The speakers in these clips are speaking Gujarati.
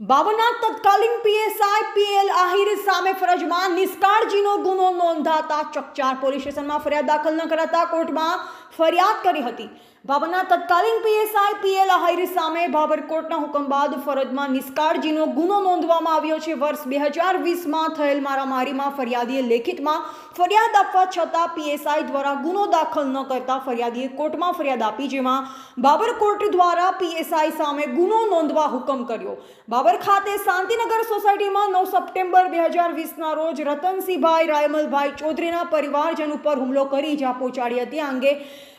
બાવના તત્કાલીન પીએસઆઈ પીએલ આહિર સામે ફરજમાં નિષ્કાળજીનો ગુનો નોંધાતા ચકચાર પોલીસ સ્ટેશનમાં ફરિયાદ દાખલ ન કરાતા કોર્ટમાં ફરિયાદ કરી હતી. બાવના તત્કાલીન પીએસઆઈ પીએલ આહિર સામે બાબરકોટના હુકમ બાદ ફરજમાં નિષ્કાળજીનો ગુનો નોંધવામાં આવ્યો છે. વર્ષ બે હજાર વીસમાં થયેલ મારામારીમાં ફરિયાદીએ લેખિતમાં ફરિયાદ આપવા છતાં પીએસઆઈ દ્વારા ગુનો દાખલ ન કરતા ફરિયાદીએ કોર્ટમાં ફરિયાદ આપી, જેમાં બાબરકોટ દ્વારા પીએસઆઈ સામે ગુનો નોંધવા હુકમ કર્યો. બાબર ખાતે શાંતિનગર સોસાયટીમાં નવ સપ્ટેમ્બર બે હજાર વીસના રોજ રતનસિંહભાઈ, રાયમલભાઈ ચૌધરીના પરિવારજન ઉપર હુમલો કરી ઇજા પહોંચાડી હતી. આ અંગે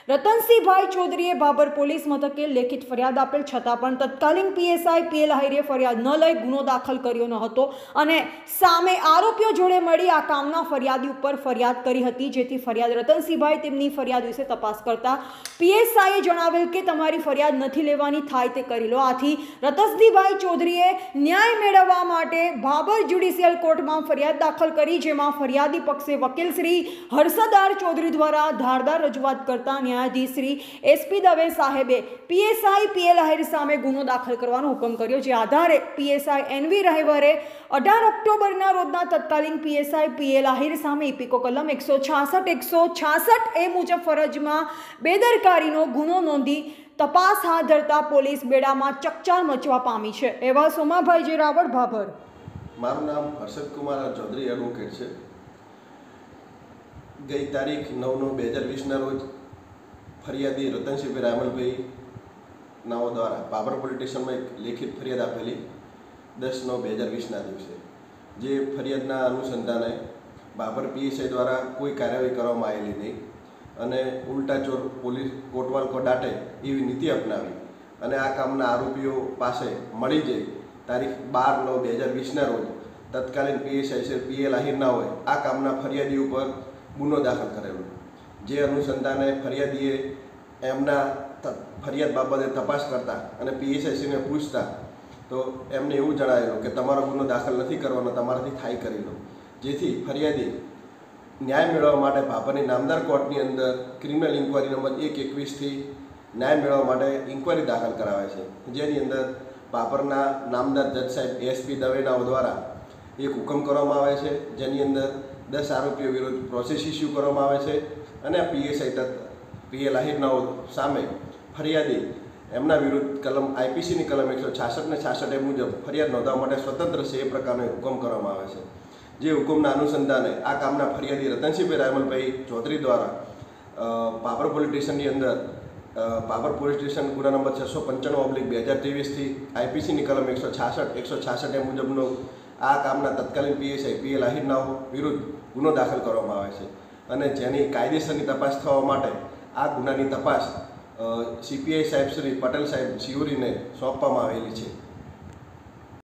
રતનસિંહભાઈ ચૌધરીએ બાબર પોલીસ મથકે લેખિત ફરિયાદ આપેલ છતાં પણ તત્કાલીન પીએસઆઈ પીએલ હાઈરે ફરિયાદ ન લઈ ગુનો દાખલ કર્યો ન હતો અને સામે આરોપીઓ જોડે મળી આ કામના ફરિયાદી ઉપર ફરિયાદ કરી હતી, જેથી ફરિયાદ રતનસિંહભાઈ તેમની ફરિયાદ વિશે તપાસ કરતા પીએસઆઈએ જણાવેલ કે તમારી ફરિયાદ નથી લેવાની, થાય તે કરી લો. આથી રતનસિંહભાઈ ચૌધરીએ ન્યાય મેળવવા માટે બાબર જ્યુડિશિયલ કોર્ટમાં ફરિયાદ દાખલ કરી, જેમાં ફરિયાદી પક્ષે વકીલ શ્રી હર્ષદાર ચૌધરી દ્વારા ધારદાર રજૂઆત કરતા ન્યાયાધીશ શ્રી એસપી દવે સાહેબે પીએસઆઈ પીએલ આહિર સામે ગુનો દાખલ કરવાનો હુકમ કર્યો, જે આધારે પીએસઆઈ એનવી રહેવરે અઢાર ઓક્ટોબરના રોજના તત્કાલીન પીએસઆઈ પીએલ આહિર સામે ઇપિકો કલમ એકસો છાસઠ એકસો છાસઠ એ મુજબ ફરજમાં બેદરકારીનો ગુનો નોંધી તપાસ હાથ ધરતા પોલીસ બેડામાં ચકચાર મચવા પામી છે. એવા સોમાભાઈ જે રાવળ ભાભર. મારું નામ હર્ષદ કુમાર ચૌધરી એડવોકેટ છે. ગઈ તારીખ નવ નવ બે હજાર વીસના રોજ ફરિયાદી રતનસિંહભાઈ રામલભાઈ નાઓ દ્વારા બાબર પોલીસ સ્ટેશનમાં એક લેખિત ફરિયાદ આપેલી દસ નવ બે હજાર વીસના દિવસે, જે ફરિયાદના અનુસંધાને બાબર પીએસઆઈ દ્વારા કોઈ કાર્યવાહી કરવામાં આવેલી નહીં અને ઉલટા ચોર પોલીસ કોટવાલ કો દાટે એવી નીતિ અપનાવી અને આ કામના આરોપીઓ પાસે મળી જઈ તારીખ બાર નવ બે હજાર વીસના રોજ તત્કાલીન પીએસઆઈ છે પીએલ આહિરના હોય આ કામના ફરિયાદી ઉપર ગુનો દાખલ કરેલો. જે અનુસંધાને ફરિયાદીએ એમના ફરિયાદ બાબતે તપાસ કરતા અને પીએસઆઈસીને પૂછતા, તો એમને એવું જણાવેલું કે તમારો ગુનો દાખલ નથી કરવાનો, તમારાથી થાય કરી લો. જેથી ફરિયાદી ન્યાય મેળવવા માટે ભાભાની નામદાર કોર્ટની અંદર ક્રિમિનલ ઇન્કવાયરી નંબર એક એકવીસથી ન્યાય મેળવવા માટે ઇન્કવાયરી દાખલ કરાવે છે. જેની અંદર બાપરના નામદાર જજ સાહેબ એસપી દવેનાઓ દ્વારા એક હુકમ કરવામાં આવે છે, જેની અંદર દસ આરોપીઓ વિરુદ્ધ પ્રોસેસ ઇસ્યુ કરવામાં આવે છે અને પીએસઆઈ તથા લાહિરનાઓ સામે ફરિયાદી એમના વિરુદ્ધ કલમ આઈપીસીની કલમ એકસો છાસઠ ને છાસઠ એ મુજબ ફરિયાદ નોંધવા માટે સ્વતંત્ર છે એ પ્રકારનો હુકમ કરવામાં આવે છે. જે હુકમના અનુસંધાને આ કામના ફરિયાદી રતનસિંહભાઈ રાયમલભાઈ ચૌધરી દ્વારા પાપર પોલીસ સ્ટેશનની અંદર અ, પાપર પોલીસ સ્ટેશન ગુના નંબર છસો પંચાણું ઓબ્લિક બે હજાર ત્રેવીસથી આઈપીસીની કલમ એકસો છાસઠ એકસો છાસઠ એ મુજબનો આ કામના તત્કાલીન પીએસઆઈ પીએ લાહિરનાઓ વિરુદ્ધ ગુનો દાખલ કરવામાં આવે છે. અને જેની કાયદેસરની તપાસ થવા માટે આ ગુનાની તપાસ સીપીઆઈ સાહેબ શ્રી પટેલ સાહેબ શિવરીને સોંપવામાં આવેલી છે.